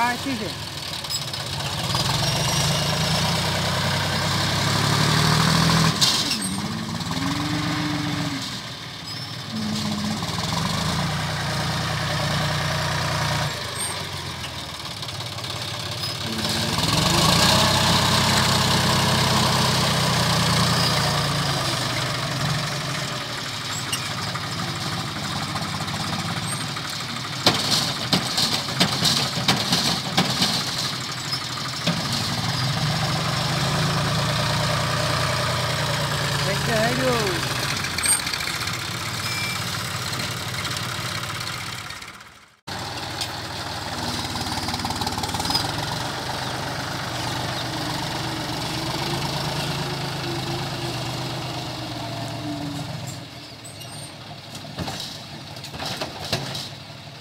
啊谢谢。Aduh.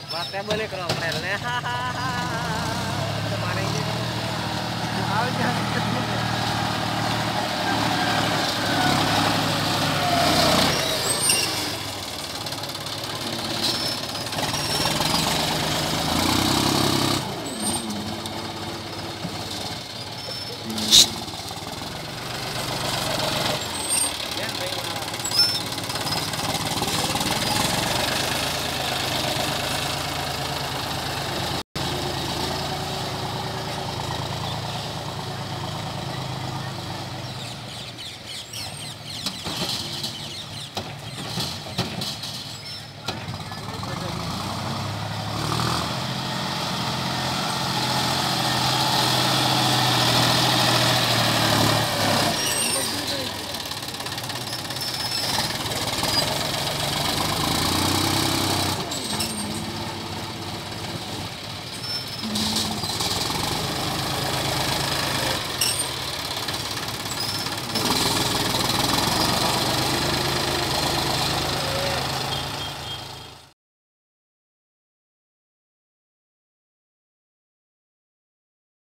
Matnya boleh krontelnya. Kemarin gitu. Tahu jangan